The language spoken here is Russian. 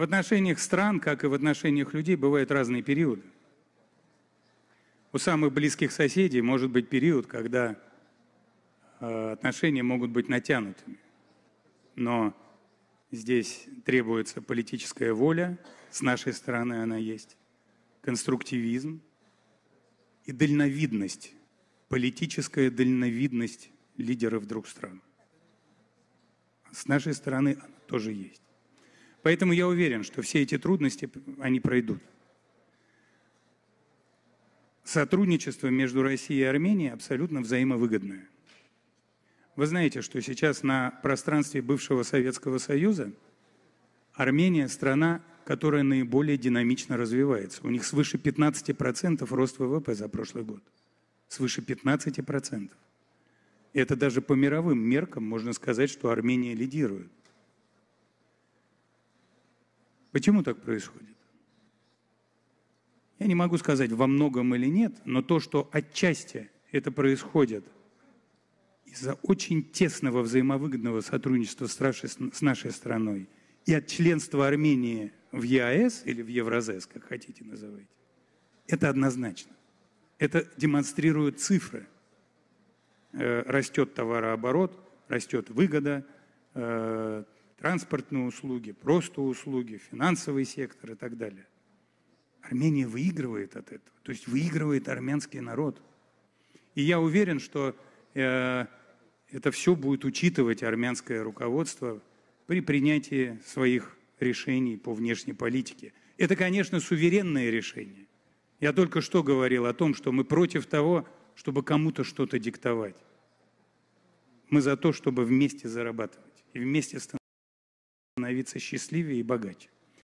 В отношениях стран, как и в отношениях людей, бывают разные периоды. У самых близких соседей может быть период, когда э, отношения могут быть натянутыми. Но здесь требуется политическая воля, с нашей стороны она есть, конструктивизм и дальновидность, политическая дальновидность лидеров друг стран. С нашей стороны она тоже есть. Поэтому я уверен, что все эти трудности, они пройдут. Сотрудничество между Россией и Арменией абсолютно взаимовыгодное. Вы знаете, что сейчас на пространстве бывшего Советского Союза Армения – страна, которая наиболее динамично развивается. У них свыше 15% рост ВВП за прошлый год. Свыше 15%. И это даже по мировым меркам можно сказать, что Армения лидирует. Почему так происходит? Я не могу сказать во многом или нет, но то, что отчасти это происходит из-за очень тесного взаимовыгодного сотрудничества с нашей страной и от членства Армении в ЕАЭС или в Евразес, как хотите называть, это однозначно. Это демонстрируют цифры. Э, растет товарооборот, растет выгода, э, транспортные услуги, просто услуги, финансовый сектор и так далее. Армения выигрывает от этого, то есть выигрывает армянский народ. И я уверен, что э, это все будет учитывать армянское руководство при принятии своих решений по внешней политике. Это, конечно, суверенное решение. Я только что говорил о том, что мы против того, чтобы кому-то что-то диктовать. Мы за то, чтобы вместе зарабатывать и вместе становиться счастливее и богаче.